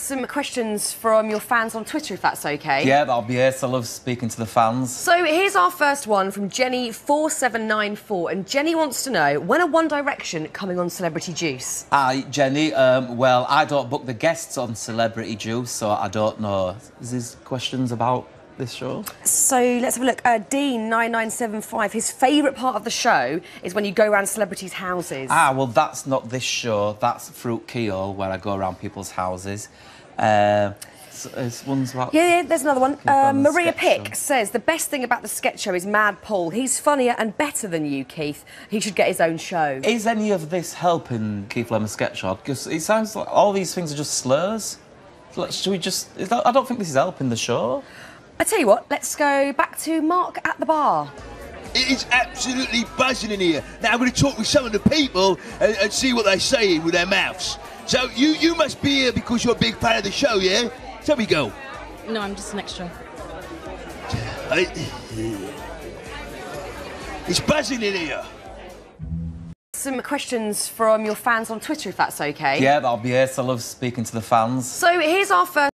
Some questions from your fans on Twitter, if that's okay. Yeah, that'll be it. I love speaking to the fans. So here's our first one from Jenny4794. And Jenny wants to know when are One Direction coming on Celebrity Juice? Hi, Jenny. Um, well, I don't book the guests on Celebrity Juice, so I don't know. Is there questions about this show? So let's have a look. Uh, Dean9975, his favourite part of the show is when you go around celebrities' houses. Ah, well, that's not this show. That's Fruit Keel, where I go around people's houses. Uh, it's one's about... Yeah, yeah, there's another one. Uh, Maria Pick show. says the best thing about the sketch show is Mad Paul. He's funnier and better than you, Keith. He should get his own show. Is any of this helping Keith Lemon sketch show? Because it sounds like all these things are just slurs. Should we just... Is that, I don't think this is helping the show. I tell you what, let's go back to Mark at the bar. It is absolutely buzzing in here. Now I'm going to talk with some of the people and, and see what they're saying with their mouths. So you you must be here because you're a big fan of the show, yeah? So we go. No, I'm just an extra. I- It's buzzing in here. Some questions from your fans on Twitter, if that's okay. Yeah, that'll be it. I love speaking to the fans. So here's our first.